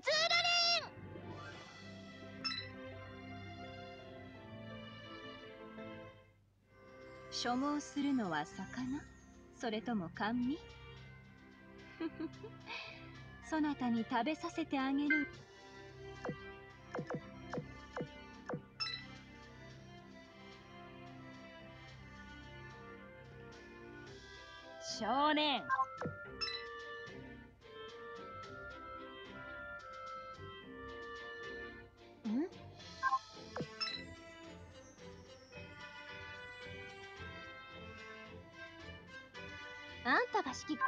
ズーラレン所望するのは魚？それとも甘味？そなたに食べさせてあげる。少年。あんたが指揮